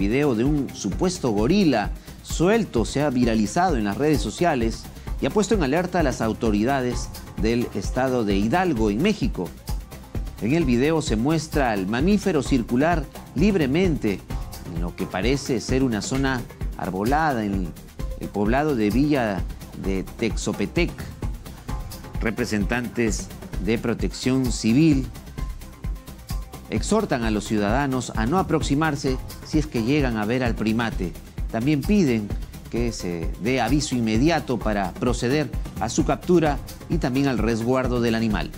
video de un supuesto gorila suelto se ha viralizado en las redes sociales y ha puesto en alerta a las autoridades del estado de Hidalgo, en México. En el video se muestra al mamífero circular libremente en lo que parece ser una zona arbolada en el poblado de Villa de Texopetec. Representantes de protección civil exhortan a los ciudadanos a no aproximarse si es que llegan a ver al primate. También piden que se dé aviso inmediato para proceder a su captura y también al resguardo del animal.